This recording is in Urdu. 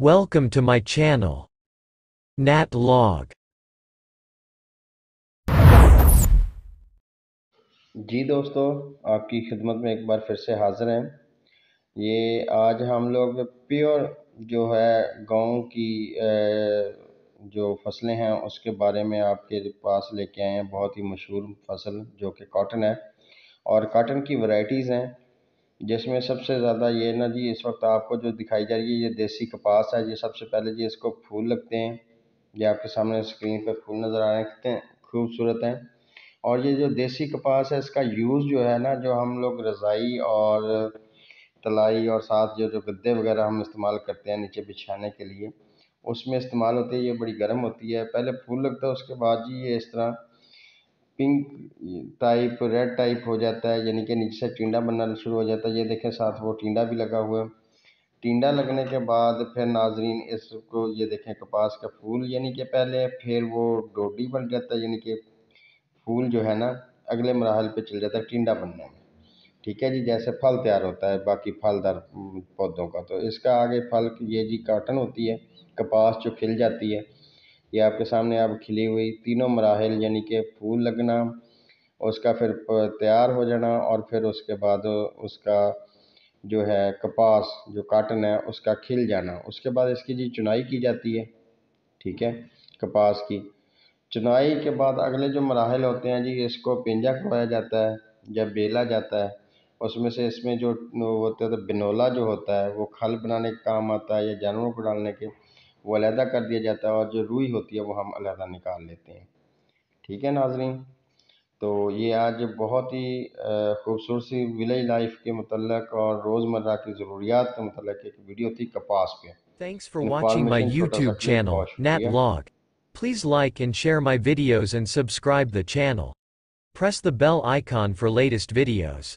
Welcome to my channel. Nat Log. جی دوستو، آپ کی خدمت میں ایک بار پھر سے حاضر ہیں یہ آج ہم لوگ پیور جو ہے گاؤں کی جو فصلیں ہیں، اس کے بارے میں آپ کے پاس لے کے آئے ہیں بہت ہی مشہور فصل جو کہ کاٹن ہے اور کاٹن کی ورائٹیز ہیں جس میں سب سے زیادہ یہ نا جی اس وقت آپ کو جو دکھائی جا رہی ہے یہ دیسی کپاس ہے، یہ سب سے پہلے جی اس کو پھول لگتے ہیں۔ یہ آپ کے سامنے اسکرین پہ پھول نظر آ رہے ہیں خوبصورت ہیں۔ اور یہ جو دیسی کپاس ہے، اس کا یوز جو ہے نا، جو ہم لوگ رضائی اور تلائی اور ساتھ جو جو گدے وغیرہ ہم استعمال کرتے ہیں نیچے بچھانے کے لیے، اس میں استعمال ہوتی ہے، یہ بڑی گرم ہوتی ہے۔ پہلے پھول لگتا ہے اس کے بعد جی یہ اس طرح پنک ٹائپ ریڈ ٹائپ ہو جاتا ہے یعنی کہ نیچے سے ٹینڈا بننا شروع ہو جاتا ہے یہ دیکھیں ساتھ وہ ٹینڈا بھی لگا ہوا ہے ٹینڈا لگنے کے بعد پھر ناظرین اس کو یہ دیکھیں کپاس کا پھول یعنی کہ پہلے پھر وہ ڈوڈی بن جاتا ہے یعنی کہ پھول جو ہے نا اگلے مراحل پہ چل جاتا ہے ٹینڈا بننے میں ٹھیک ہے جی جیسے پھل تیار ہوتا ہے باقی پھل دار پودوں کا تو اس کا آگے پھل یہ جی کاٹن ہوتی ہے کپاس جو کھل جاتی ہے یہ آپ کے سامنے اب کھلی ہوئی تینوں مراحل یعنی کہ پھول لگنا، اس کا پھر تیار ہو جانا اور پھر اس کے بعد اس کا جو ہے کپاس، جو کاٹن ہے، اس کا کھل جانا۔ اس کے بعد اس کی جی چنائی کی جاتی ہے، ٹھیک ہے، کپاس کی۔ چنائی کے بعد اگلے جو مراحل ہوتے ہیں جی اس کو پنجا کھوایا جاتا ہے، جب بیلا جاتا ہے، اس میں سے اس میں جو ہوتا ہے، بنولا جو ہوتا ہے، وہ کھل بنانے کا کام آتا ہے یا جانوروں کو ڈالنے کے وہ علیحدہ کر دیا جاتا ہے اور جو روئی ہوتی ہے وہ ہم علیحدہ نکال لیتے ہیں ٹھیک ہے ناظرین تو یہ آج بہت ہی خوبصورت سی ولیج لائف کے متعلق اور روزمرہ کی ضروریات کے متعلق ایک ویڈیو تھی کپاس پہ Thanks for watching my YouTube channel, Nat Log. Please like and share my videos and subscribe the channel. Press the bell icon for latest videos.